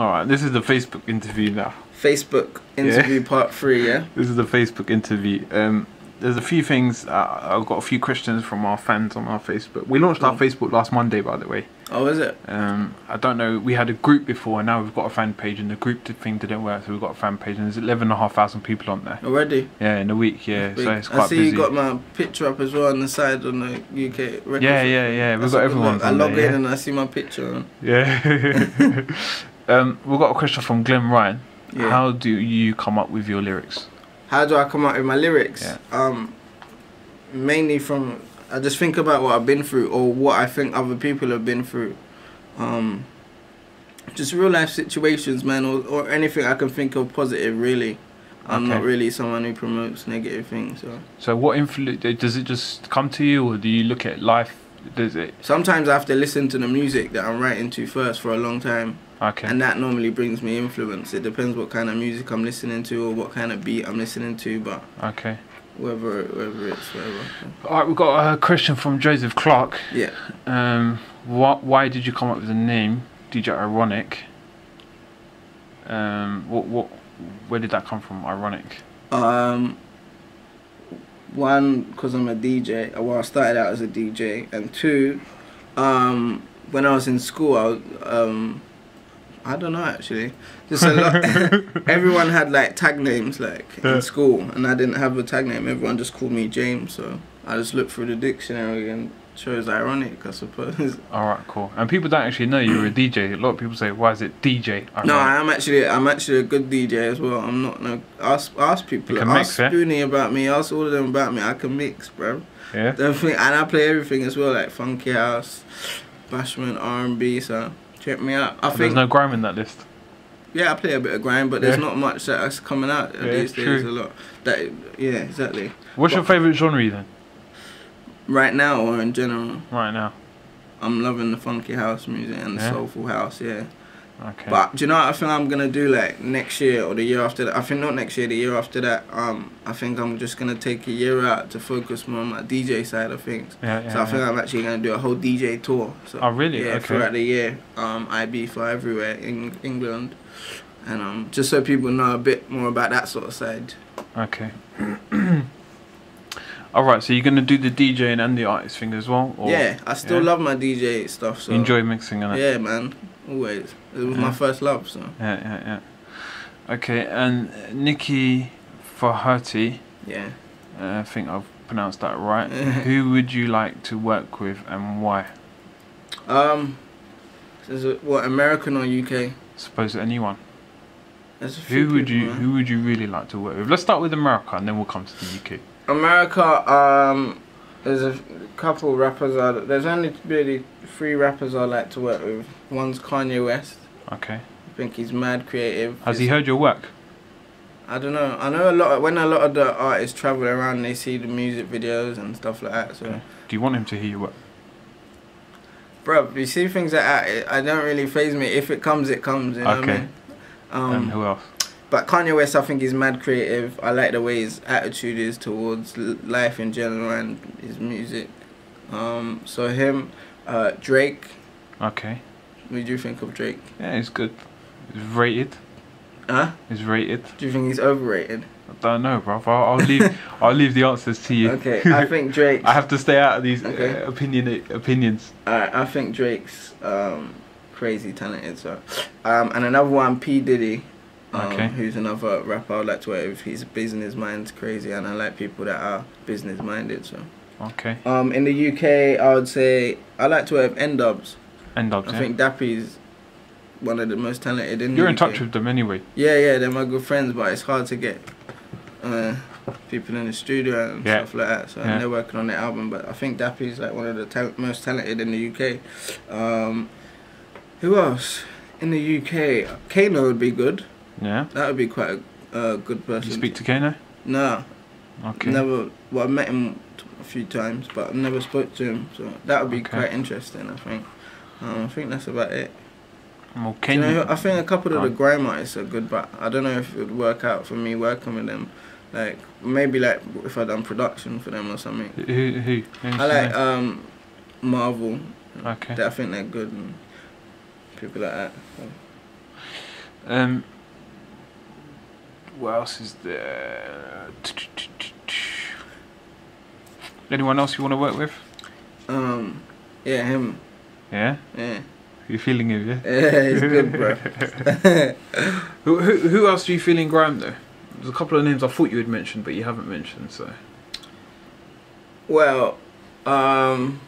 All right, this is the Facebook interview now. Facebook interview part three, yeah? This is the Facebook interview. Um, there's a few things. Uh, I've got a few questions from our fans on our Facebook. We launched our Facebook last Monday, by the way. Oh, is it? Um, I don't know. We had a group before, and now we've got a fan page, and the group thing didn't work, so we've got a fan page, and there's eleven and a half thousand people on there. Already? Yeah, in a week. Yeah, so it's quite I see busy. you got my picture up as well on the side on the UK record. yeah, yeah, yeah. We've That's got everyone. I log there, in yeah. and I see my picture on. Yeah. um, we've got a question from Glenn Ryan. Yeah. How do you come up with your lyrics? How do I come up with my lyrics? Yeah. Um, mainly from I just think about what I've been through or what I think other people have been through. Um, just real life situations, man, or, or anything I can think of positive. Really, I'm Okay. not really someone who promotes negative things. So So, what influence does it just come to you, or do you look at life? Does it? sometimes I have to listen to the music that I'm writing to first for a long time, Okay. and that normally brings me influence. It depends what kind of music I'm listening to or what kind of beat I'm listening to, but okay. whether whether it's whatever. All right, we've got a question from Joseph Clark. Yeah. Um, what? Why did you come up with the name DJ Ironik? Um, what? What? Where did that come from? Ironik. Um, one, because I'm a DJ. Well, I started out as a DJ, and two, um, when I was in school, I was, um, I don't know actually. Just a lot. everyone had like tag names like Yeah. in school, and I didn't have a tag name. Everyone just called me James, so I just looked through the dictionary and chose ironic, I suppose. All right, cool. And people don't actually know you're a DJ. A lot of people say, "Why is it DJ?" Ironik? No, I am actually I'm actually a good DJ as well. I'm not no ask ask people You can ask mix, yeah? About me, ask all of them about me. I can mix, bro. Yeah. Everything, and I play everything as well, like funky house, bashment, R and B. So check me out. I There's think there's no grime in that list. yeah, I play a bit of grime, but there's Yeah. not much that's coming out Yeah, these days. true. A lot. That yeah, exactly. What's your favorite genre then? Right now or in general, Right now. I'm loving the funky house music and the Yeah? soulful house. Yeah. Okay. But do you know what I think I'm gonna do like next year or the year after that? I think not next year, the year after that. Um, I think I'm just gonna take a year out to focus more on my DJ side of things. yeah, yeah. so I think. I'm actually gonna do a whole DJ tour. So Oh, really? Yeah, Okay. throughout the year. Um, IB for everywhere in England, and um, just so people know a bit more about that sort of side. Okay. All right. So you're gonna do the DJing and the artist thing as well? Or yeah, I still yeah? love my DJ stuff. So enjoy mixing and. Yeah, man, always. It was Yeah. my first love. So Yeah, yeah, yeah. Okay, and Nikki Faherty, yeah. uh, I think I've pronounced that right. Who would you like to work with and why? Um, is it what American or UK? Suppose anyone. There's a few Who would people, you man. Who would you really like to work with? Let's start with America, and then we'll come to the UK. America, um, there's a couple rappers. I, there's only really three rappers I like to work with. One's Kanye West. Okay. I think he's mad creative. Has he heard your work? I don't know. I know a lot. Of, when a lot of the artists travel around, they see the music videos and stuff like that. So, Okay. Do you want him to hear your work? bro, you see things like that. I don't really phase me. If it comes, it comes. You know what I Okay. mean? Um, and who else? But Kanye West, I think he's mad creative. I like the way his attitude is towards life in general and his music. Um, so him, uh, Drake. Okay. What do you think of Drake? Yeah, he's good. He's rated. Huh? He's rated. Do you think he's overrated? I don't know, bro. I'll, I'll leave. I'll leave the answers to you. Okay, I think Drake. I have to stay out of these Okay. uh, opinion opinions. Alright, I think Drake's um, crazy talented. So, um, and another one, P Diddy. Um, Okay. Who's another rapper I'd like to work with. His business mind's crazy, and I like people that are business minded. So, Okay. um, in the UK, I would say I like to work with N-Dubz. End up. I Yeah. think Dappy's one of the most talented in. You're the in touch with them anyway. Yeah, yeah, they're my good friends, but it's hard to get uh, people in the studio and Yeah. stuff like that. So Yeah. they're working on their album, but I think Dappy's like one of the tal- most talented in the UK. Um, who else in the UK? Kano would be good. Yeah. That would be quite a uh, good Did person. you speak to Kano? No, Okay. never. Well, I met him a few times, but I never spoke to him. So that would be Okay. quite interesting. I think. Um, I think that's about it. Well, Do you know, I think a couple of the grime artists are good, but I don't know if it would work out for me working with them. Like maybe like if I done production for them or something. Who? Who? who I like um Marvel. Okay. I think they're good and people like that. So. Um, what else is there? Anyone else you want to work with? Um, yeah, him. Yeah, Yeah, you feeling it? Yeah. yeah, he's good, bro. Who, who, who else do you feel in grime though? There's a couple of names I thought you had mentioned, but you haven't mentioned. So well, um,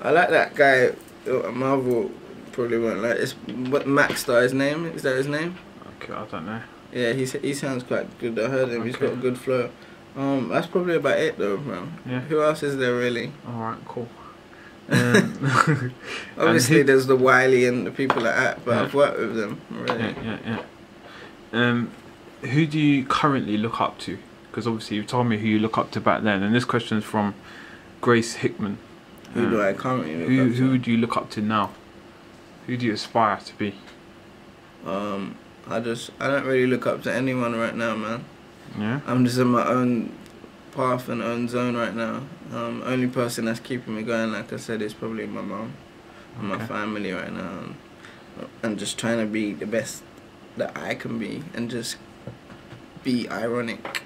I like that guy. uh, Marvel probably won't like. It's what Maxsta. His name is that his name? Okay, I don't know. Yeah, he he sounds quite good. I heard him. He's got a good flow. Um, that's probably about it though, bro. Yeah. Who else is there really? All right, cool. Um, Obviously, who- there's the Wiley and the people like that, but Yeah. I've worked with them already. yeah, yeah, yeah. Um, who do you currently look up to? Because obviously you told me who you look up to back then, and this question is from Grace Hickman. Who do Um, I currently look Who up to? who do you look up to now? Who do you aspire to be? Um, I just I don't really look up to anyone right now, man. Yeah. I'm just in my own path and own zone right now. Um, only person that's keeping me going, like I said, is probably my mom and my family right now. And I'm just trying to be the best that I can be and just be ironic.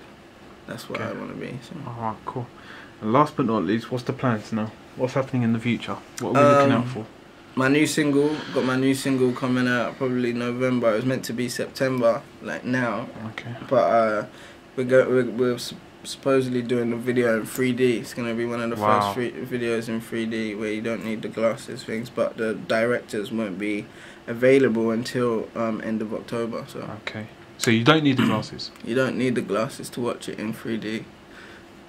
That's what I want to be. So. All right, cool. And last but not least, what's the plans now? What's happening in the future? What are we looking Um, out for? My new single, got my new single coming out probably November. It was meant to be September, like now, Okay. but uh, we're go we're, we're supposedly doing the video in 3D. It's gonna be one of the Wow. first videos in 3D where you don't need the glasses things, but the directors won't be available until um, end of October. So Okay. So you don't need the glasses. you don't need the glasses to watch it in 3D.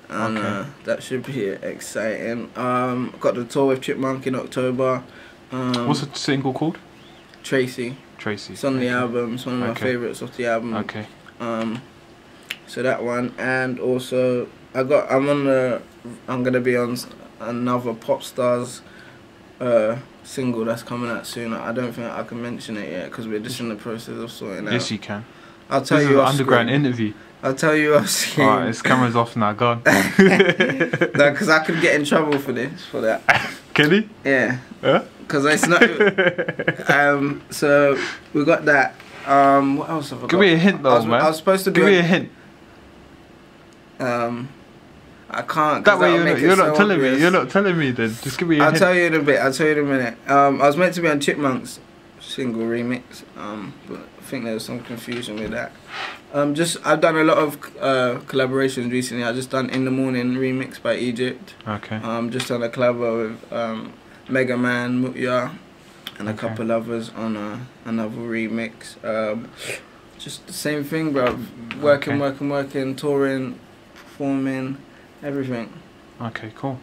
And Okay. uh, that should be exciting. Um, got the tour with Chipmunk in October. Um, What's the single called? Tracy. Tracy. It's on the album. It's one of my Okay. favorites of the album. Okay. Um, so that one, and also I got. I'm on the. I'm gonna be on another pop stars, uh, single that's coming out soon. I don't think I can mention it yet because we're just in the process of sorting Yes, out. you can. I'll tell This is you an underground screen. interview. I'll tell you off screen. Alright, his camera's off now. Go on. no, because I could get in trouble for this for that. Can he? Yeah, Huh? Because it's not. um, so we got that. Um, what else have I got? Give me a hint I though, was, man. I was supposed to. Give me a- hint. Um, I can't. That way you're not, you're so not telling obvious. me. You're not telling me then. Just give me a I'll hint. tell you in a bit. I'll tell you in a minute. Um, I was meant to be on Chipmunks single remix. Um, but I think there was some confusion with that. Um, just I've done a lot of uh collaborations recently. I just done In the Morning remix by Egypt. Okay. Um, just done a collabo with um Megaman Mutya and a Okay. couple others on uh, another remix. Um, just the same thing, bro. Working, Okay. working, working, touring, performing, everything. Okay. Cool.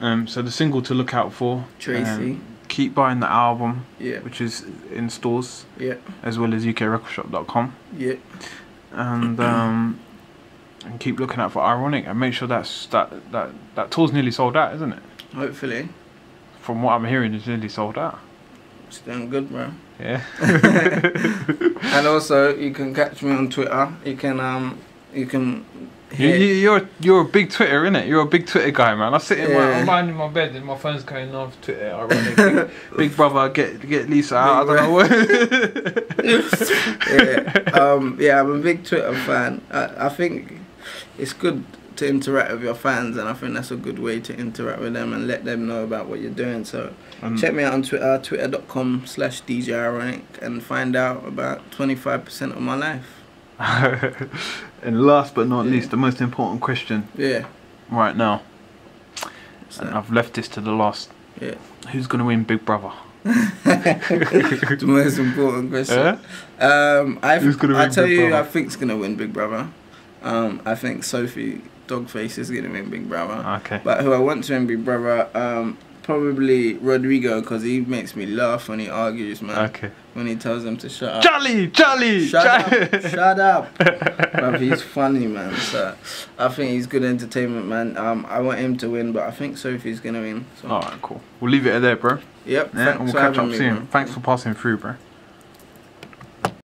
Um. So the single to look out for. Tracy. um, keep buying the album, Yeah, which is in stores yeah, as well as ukrecordshop.com, yeah. and um, and keep looking out for Ironik and make sure that's that that that tour's nearly sold out, isn't it? Hopefully, From what I'm hearing, it's nearly sold out. it's doing good, bro. Yeah. And also, you can catch me on Twitter. You can um, you can. You, you, you're you're a big Twitter, innit? You're a big Twitter guy, man. I sit in my, I'm lying in my bed and my phone's going off Twitter. Ironik. big, big brother, get get Lisa out. Big I don't know what. yeah, um, yeah, I'm a big Twitter fan. I, I think it's good to interact with your fans, and I think that's a good way to interact with them and let them know about what you're doing. So And- check me out on Twitter, twitter.com slash DJ and find out about 25% of my life. and last but not Yeah. least, the most important question Yeah. right now, What's and that? I've left this to the last. Yeah. Who's gonna win Big Brother? the most important question. Yeah? Um, I I tell you, Brother? I think's gonna win Big Brother. Um, I think Sophie Dogface is gonna win Big Brother. Okay. But who I want to win Big Brother, um, probably Rodrigo, because he makes me laugh when he argues, man. Okay. When he tells them to shut up. Jolly, Jolly, Shut Jolly. up! Shut up! Bruv, he's funny, man. So I think he's good entertainment, man. Um, I want him to win, but I think Sophie's gonna win. So. Alright, cool. We'll leave it at there, bro. Yep. Yeah, and we'll catch up me, soon. Thanks for passing through, bro.